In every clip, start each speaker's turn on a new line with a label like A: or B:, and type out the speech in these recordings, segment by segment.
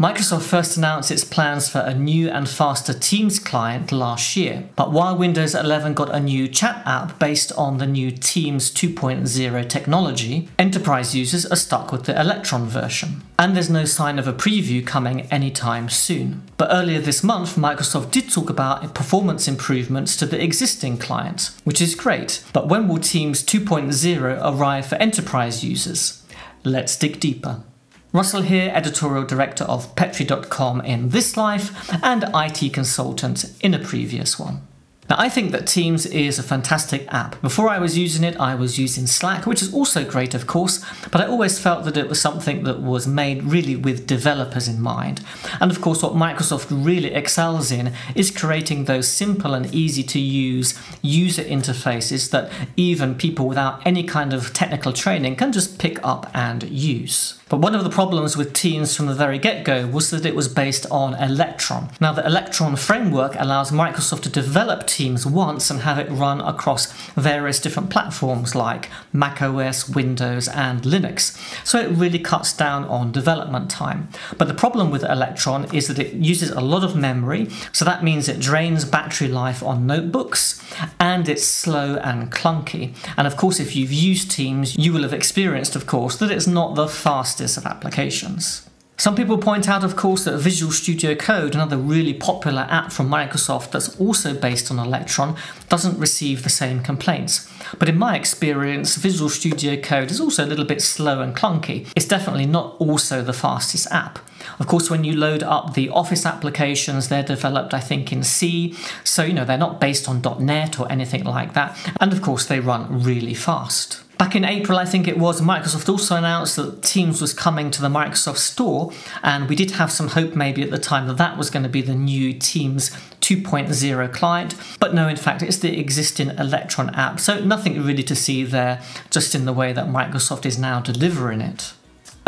A: Microsoft first announced its plans for a new and faster Teams client last year, but while Windows 11 got a new chat app based on the new Teams 2.0 technology, enterprise users are stuck with the Electron version. And there's no sign of a preview coming anytime soon. But earlier this month, Microsoft did talk about performance improvements to the existing client, which is great. But when will Teams 2.0 arrive for enterprise users? Let's dig deeper. Russell here, editorial director of Petri.com in this life and IT consultant in a previous one. Now, I think that Teams is a fantastic app. Before I was using it, I was using Slack, which is also great, of course, but I always felt that it was something that was made really with developers in mind. And of course, what Microsoft really excels in is creating those simple and easy to use user interfaces that even people without any kind of technical training can just pick up and use. But one of the problems with Teams from the very get-go was that it was based on Electron. Now the Electron framework allows Microsoft to develop once and have it run across various different platforms like macOS, Windows and Linux. So it really cuts down on development time. But the problem with Electron is that it uses a lot of memory, so that means it drains battery life on notebooks and it's slow and clunky. And of course if you've used Teams you will have experienced of course that it's not the fastest of applications. Some people point out, of course, that Visual Studio Code, another really popular app from Microsoft that's also based on Electron, doesn't receive the same complaints. But in my experience, Visual Studio Code is also a little bit slow and clunky. It's definitely not also the fastest app. Of course, when you load up the Office applications, they're developed, I think, in C, so you know they're not based on .NET or anything like that. And of course, they run really fast. Back in April, I think it was, Microsoft also announced that Teams was coming to the Microsoft Store, and we did have some hope maybe at the time that that was going to be the new Teams 2.0 client, but no, in fact, it's the existing Electron app, so nothing really to see there, just in the way that Microsoft is now delivering it.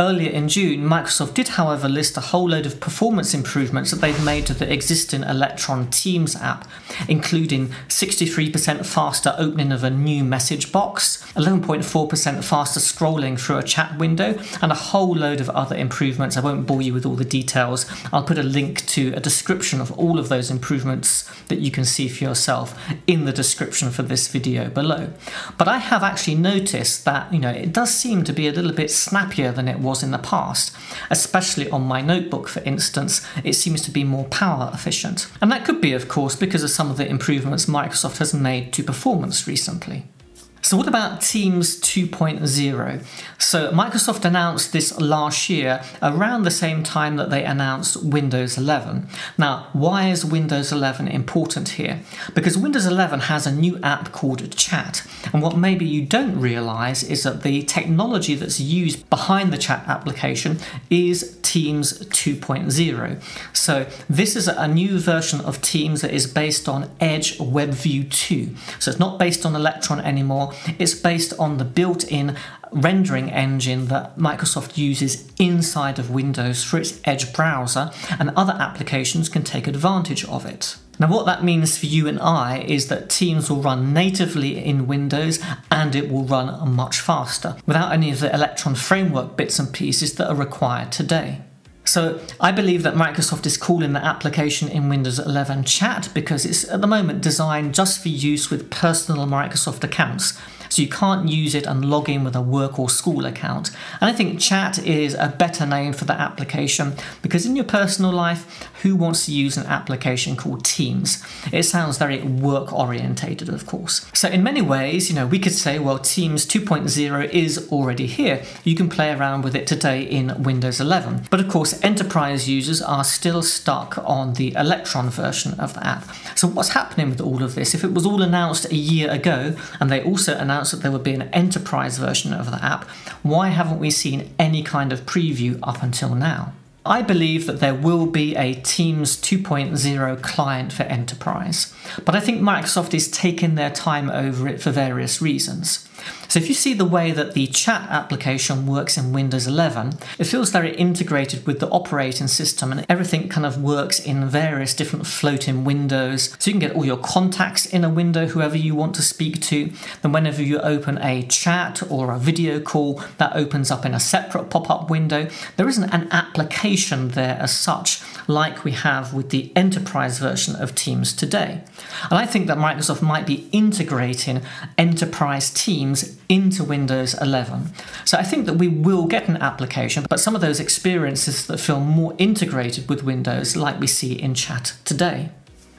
A: Earlier in June, Microsoft did however list a whole load of performance improvements that they've made to the existing Electron Teams app, including 63% faster opening of a new message box, 11.4% faster scrolling through a chat window, and a whole load of other improvements. I won't bore you with all the details. I'll put a link to a description of all of those improvements that you can see for yourself in the description for this video below. But I have actually noticed that, you know, it does seem to be a little bit snappier than it was in the past. Especially on my notebook, for instance, it seems to be more power efficient. And that could be, of course, because of some of the improvements Microsoft has made to performance recently. So what about Teams 2.0? So Microsoft announced this last year around the same time that they announced Windows 11. Now, why is Windows 11 important here? Because Windows 11 has a new app called Chat. And what maybe you don't realize is that the technology that's used behind the chat application is Teams 2.0. So this is a new version of Teams that is based on Edge WebView 2. So it's not based on Electron anymore it's based on the built-in rendering engine that Microsoft uses inside of Windows for its Edge browser, and other applications can take advantage of it. Now what that means for you and I is that Teams will run natively in Windows and it will run much faster, without any of the Electron framework bits and pieces that are required today. So I believe that Microsoft is calling the application in Windows 11 Chat because it's at the moment designed just for use with personal Microsoft accounts so you can't use it and log in with a work or school account. And I think chat is a better name for the application because in your personal life, who wants to use an application called Teams? It sounds very work orientated, of course. So in many ways, you know, we could say, well, Teams 2.0 is already here. You can play around with it today in Windows 11. But of course, enterprise users are still stuck on the Electron version of the app. So what's happening with all of this? If it was all announced a year ago and they also announced announced that there would be an enterprise version of the app, why haven't we seen any kind of preview up until now? I believe that there will be a Teams 2.0 client for enterprise, but I think Microsoft is taking their time over it for various reasons. So if you see the way that the chat application works in Windows 11, it feels very integrated with the operating system and everything kind of works in various different floating windows. So you can get all your contacts in a window, whoever you want to speak to. Then whenever you open a chat or a video call, that opens up in a separate pop-up window. There isn't an application there as such, like we have with the enterprise version of Teams today. And I think that Microsoft might be integrating enterprise Teams into Windows 11. So I think that we will get an application, but some of those experiences that feel more integrated with Windows, like we see in chat today.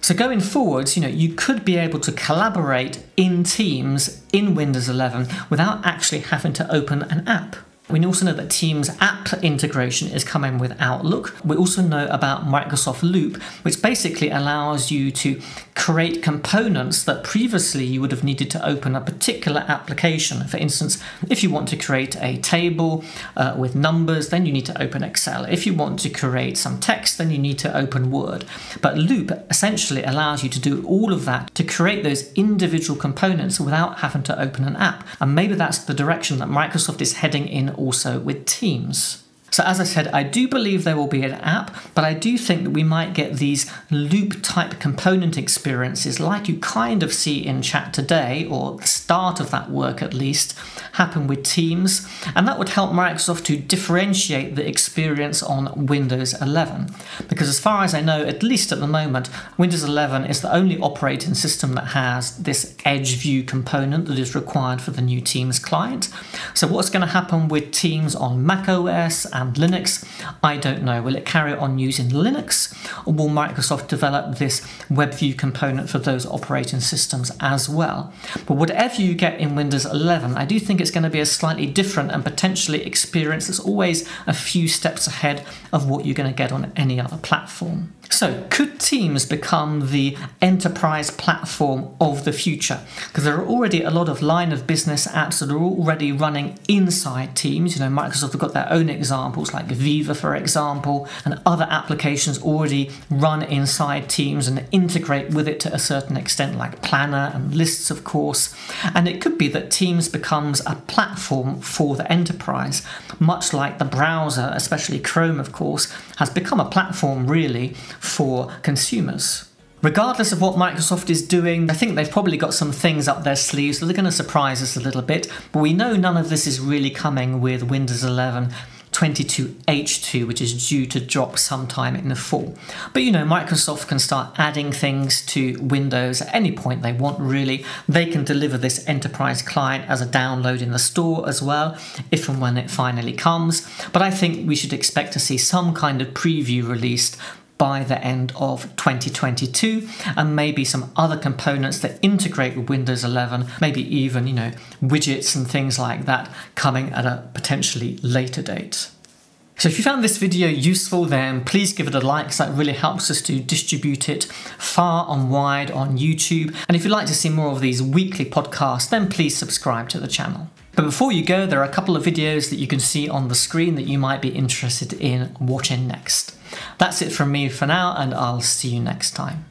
A: So going forwards, you know, you could be able to collaborate in Teams in Windows 11 without actually having to open an app. We also know that Teams app integration is coming with Outlook. We also know about Microsoft Loop, which basically allows you to create components that previously you would have needed to open a particular application. For instance, if you want to create a table uh, with numbers, then you need to open Excel. If you want to create some text, then you need to open Word. But Loop essentially allows you to do all of that to create those individual components without having to open an app. And maybe that's the direction that Microsoft is heading in also with Teams. So as I said, I do believe there will be an app, but I do think that we might get these loop type component experiences like you kind of see in chat today, or the start of that work at least, happen with Teams. And that would help Microsoft to differentiate the experience on Windows 11. Because as far as I know, at least at the moment, Windows 11 is the only operating system that has this Edge View component that is required for the new Teams client. So what's going to happen with Teams on macOS and Linux? I don't know. Will it carry on using Linux or will Microsoft develop this WebView component for those operating systems as well? But whatever you get in Windows 11, I do think it's going to be a slightly different and potentially experience that's always a few steps ahead of what you're going to get on any other platform. So, could Teams become the enterprise platform of the future? Because there are already a lot of line of business apps that are already running inside Teams. You know, Microsoft have got their own examples, like Viva, for example, and other applications already run inside Teams and integrate with it to a certain extent, like Planner and Lists, of course. And it could be that Teams becomes a platform for the enterprise, much like the browser, especially Chrome, of course, has become a platform really for consumers. Regardless of what Microsoft is doing, I think they've probably got some things up their sleeves that are going to surprise us a little bit, but we know none of this is really coming with Windows 11 22H2, which is due to drop sometime in the fall. But you know, Microsoft can start adding things to Windows at any point they want, really. They can deliver this enterprise client as a download in the store as well, if and when it finally comes. But I think we should expect to see some kind of preview released by the end of 2022 and maybe some other components that integrate with Windows 11 maybe even you know widgets and things like that coming at a potentially later date so if you found this video useful then please give it a like because that really helps us to distribute it far and wide on YouTube and if you'd like to see more of these weekly podcasts then please subscribe to the channel. But before you go there are a couple of videos that you can see on the screen that you might be interested in watching next. That's it from me for now, and I'll see you next time.